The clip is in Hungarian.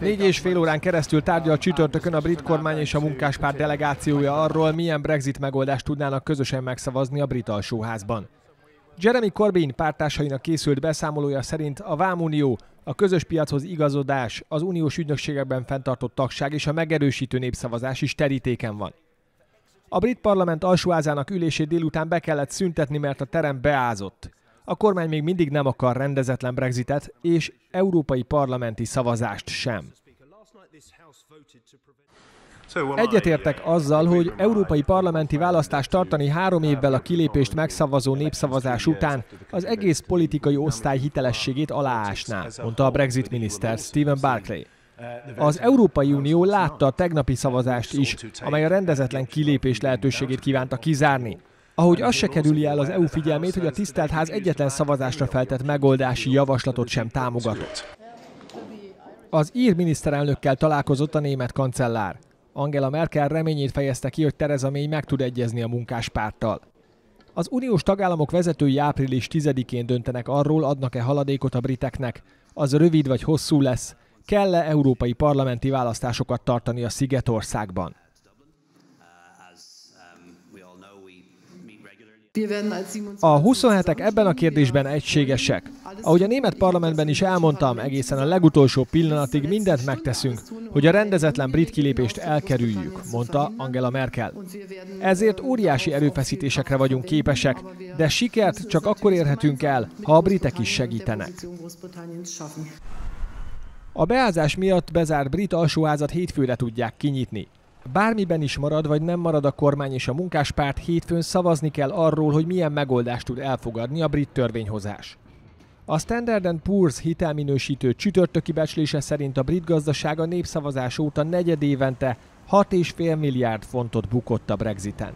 Négy és fél órán keresztül tárgyal csütörtökön a brit kormány és a munkáspárt delegációja arról, milyen Brexit megoldást tudnának közösen megszavazni a brit alsóházban. Jeremy Corbyn pártársainak készült beszámolója szerint a Vámunió, a közös piachoz igazodás, az uniós ügynökségekben fenntartott tagság és a megerősítő népszavazás is terítéken van. A brit parlament alsóházának ülését délután be kellett szüntetni, mert a terem beázott. A kormány még mindig nem akar rendezetlen Brexitet és európai parlamenti szavazást sem. Egyetértek azzal, hogy európai parlamenti választást tartani három évvel a kilépést megszavazó népszavazás után az egész politikai osztály hitelességét aláásná, mondta a Brexit miniszter Stephen Barclay. Az Európai Unió látta a tegnapi szavazást is, amely a rendezetlen kilépés lehetőségét kívánta kizárni. Ahogy az se kerüli el az EU figyelmét, hogy a tisztelt ház egyetlen szavazásra feltett megoldási javaslatot sem támogatott. Az ír miniszterelnökkel találkozott a német kancellár. Angela Merkel reményét fejezte ki, hogy Tereza May meg tud egyezni a munkáspárttal. Az uniós tagállamok vezetői április 10-én döntenek arról, adnak-e haladékot a briteknek. Az rövid vagy hosszú lesz. Kell-e európai parlamenti választásokat tartani a Szigetországban? A 27-ek ebben a kérdésben egységesek. Ahogy a német parlamentben is elmondtam, egészen a legutolsó pillanatig mindent megteszünk, hogy a rendezetlen brit kilépést elkerüljük, mondta Angela Merkel. Ezért óriási erőfeszítésekre vagyunk képesek, de sikert csak akkor érhetünk el, ha a britek is segítenek. A beázás miatt bezárt brit alsóházat hétfőre tudják kinyitni. Bármiben is marad vagy nem marad a kormány és a munkáspárt, hétfőn szavazni kell arról, hogy milyen megoldást tud elfogadni a brit törvényhozás. A Standard Poor's hitelminősítő csütörtöki becslése szerint a brit gazdaság a népszavazás óta negyed évente 6,5 milliárd fontot bukott a Brexiten.